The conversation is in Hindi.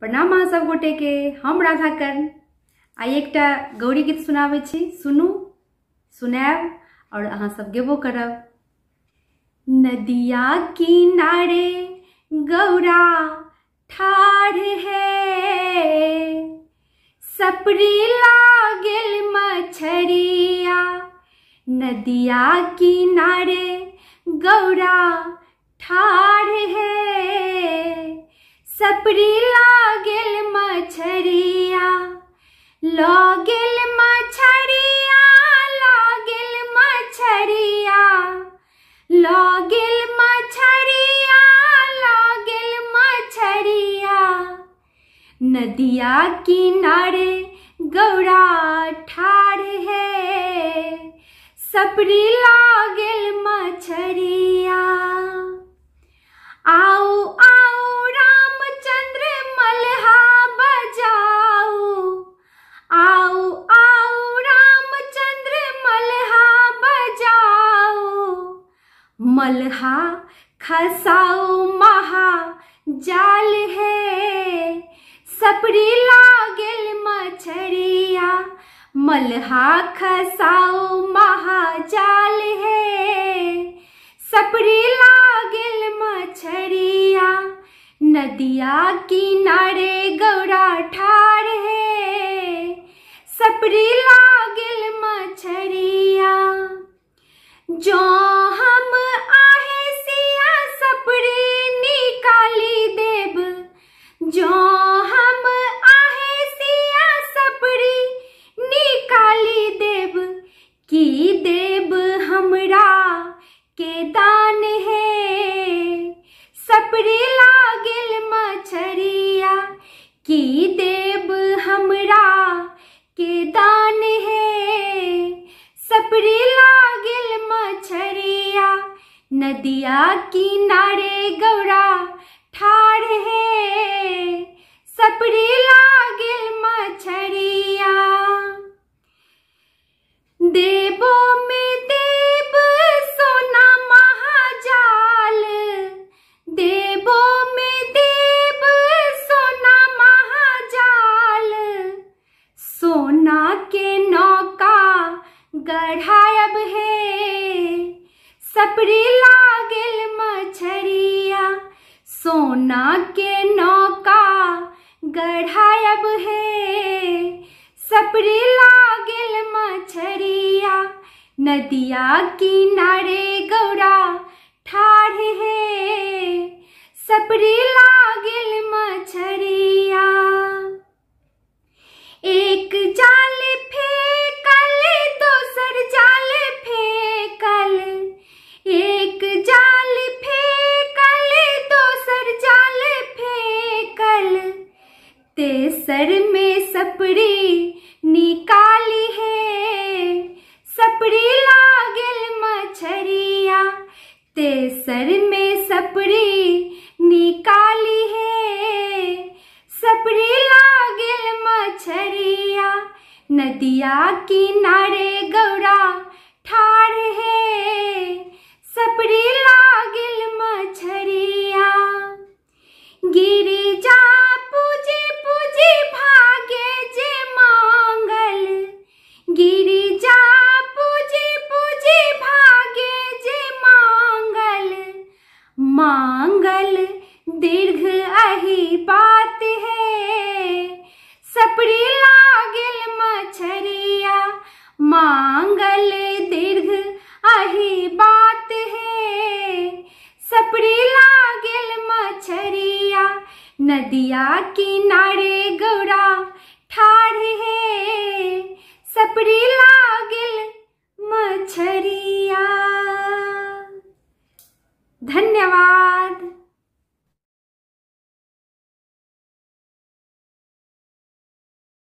प्रणाम अहाँ सब गोटे के, हम राधा कर्ण आइ एकटा गौरी गीत सुनाबै सुनू, सुनायब, और अहाँ सब गेबो करब। नदिया किनारे गौरा ठाढ़ है। सपरी लागल मछरिया। नदिया किनारे गौरा ठाढ़ है। सपरी लागल मछरिया लागल मछरिया लागल मछरिया लागल मछरिया लागल मछरिया। नदिया किनारे गौरा ठाढ़ है सपरी लागल मछरिया। आओ मलहा, खसाओ महा, जाल है। सपरी लागल मछरिया, मलहा, खसाओ महाजाल है। सपरी लागल मछरिया, नदिया किनारे गौरा ठाढ़ है। सपरी लागल मछरिया, जो की देव हमरा के दान है। सपरी लागिल मछरिया, नदिया किनारे गौरा ठाड़ है। सपरी लागल सोना के नौका गढ़ायब है। सपरी लागल मछरिया, सोना के नौका गढ़ायब है। सपरी लागल मछरिया, नदिया किनारे गौरा ठाढ़ है। सपरी लागल तेसर में सपरी निकाली है। सपरी लागल मछरिया तेसर में सपरी निकाली है। सपरी लागल मछरिया, नदिया किनारे गौरा ठाढ़ है। सपरी लागल मछरिया अही बात है। सपरी लागल मछरिया, मांगल दीर्घ आही बात है। सपरी लागल मछरिया, नदिया किनारे गौरा ठाढ़ है। सपरी लागल मछरिया। धन्यवाद।